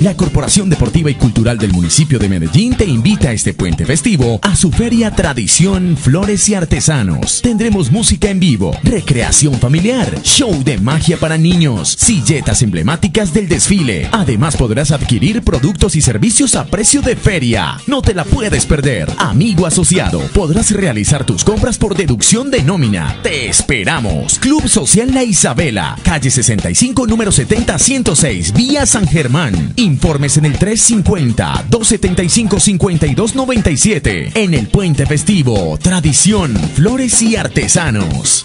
La Corporación Deportiva y Cultural del municipio de Medellín te invita a este puente festivo a su feria Tradición Flores y Artesanos. Tendremos música en vivo, recreación familiar, show de magia para niños, silletas emblemáticas del desfile. Además podrás adquirir productos y servicios a precio de feria. No te la puedes perder. Amigo asociado, podrás realizar tus compras por deducción de nómina. Te esperamos. Club Social La Isabela, calle 65, número 70, 106, vía San Germán. Informes en el 350-275-5297. En el Puente Festivo, Tradición, Flores y Artesanos.